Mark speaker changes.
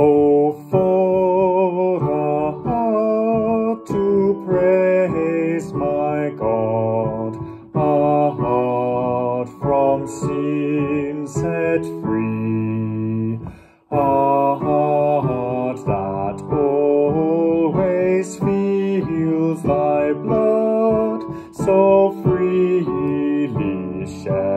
Speaker 1: Oh, for a heart to praise my God, a heart from sin set free, a heart that always feels thy blood so freely shed.